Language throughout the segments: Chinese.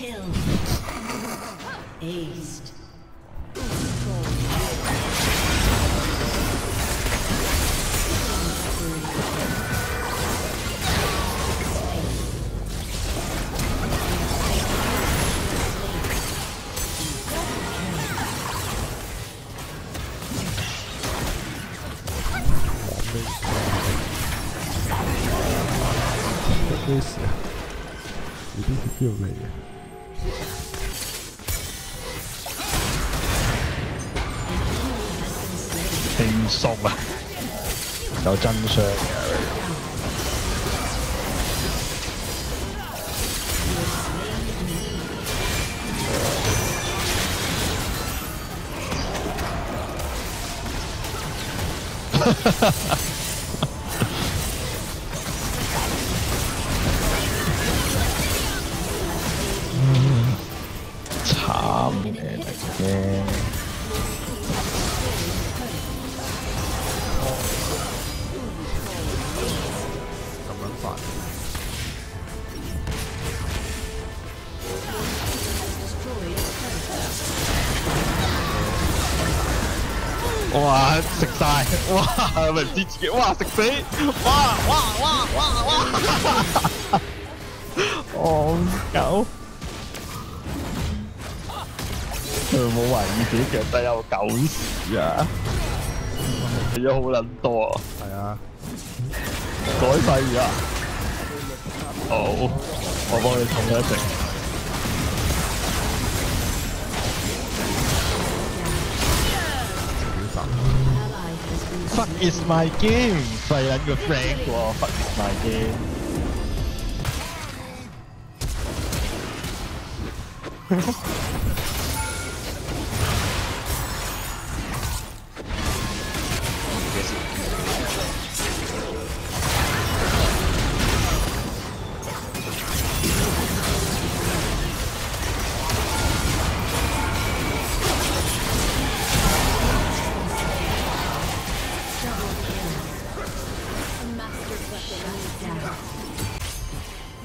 kill. Aced. 咩事啊？有啲血肉嚟嘅。輕鬆啊！有真相嘅。慘嘅嚟嘅。咁撚煩。哇！食晒，哇！咪唔知自己，哇！食死，哇哇哇哇哇！戇狗，冇懷疑自己腳底有狗屎啊！死咗好撚多啊！係啊，改細啊！好，我幫你統一成。Fuck is my game，廢撚個 friend 喎，Fuck is my game。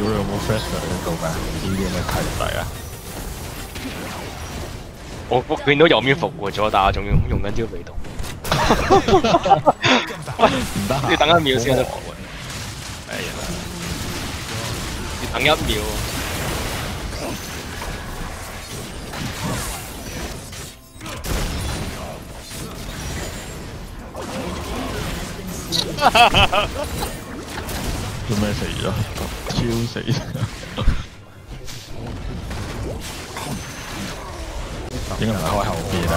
屌你有冇 flash 喺度㗎？呢啲咩契弟啊？我我見到右面復活咗，但係我仲用用緊招被動。唔得閒，要等一秒先得復活。係啊，要等一秒。做咩死咗？超死！點解唔係開後邊啊？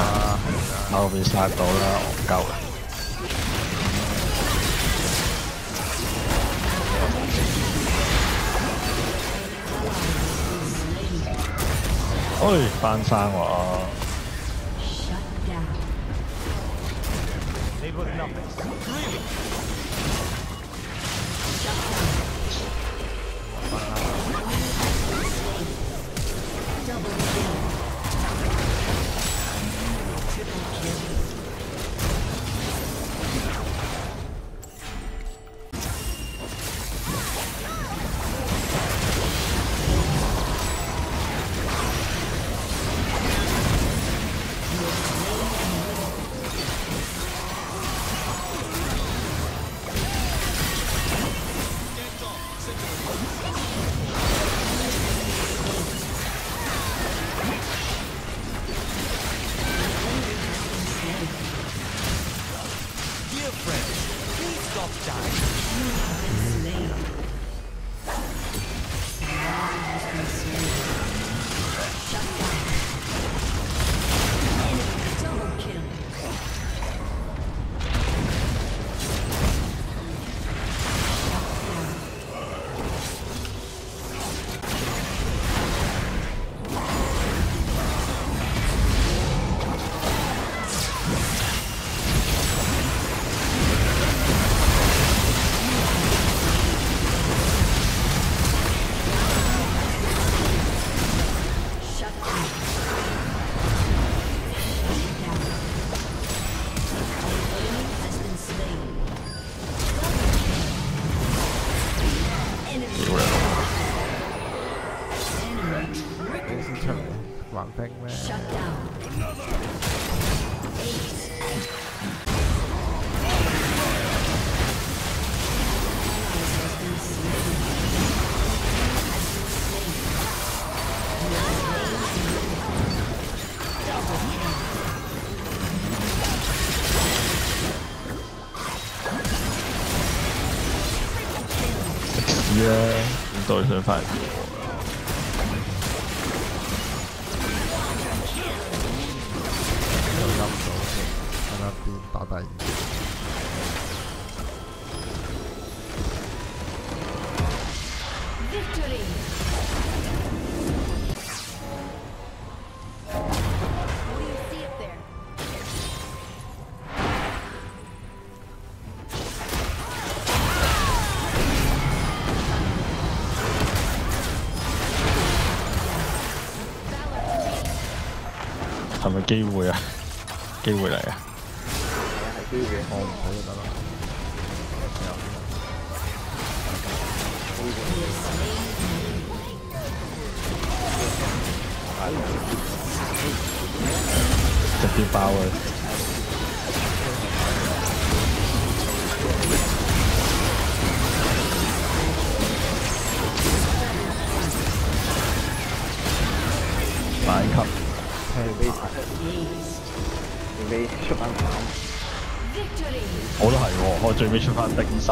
後邊殺到啦，戇鳩！哎，翻生喎！X 啦，五代想翻嚟喎。又陰到先，睇下邊打第二。係咪機會啊？機會嚟啊！我唔睇就得啦。直接爆啊！你未出翻膽，Victory. 我都系，我最尾出翻頂十。